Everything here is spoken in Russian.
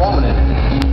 помнит.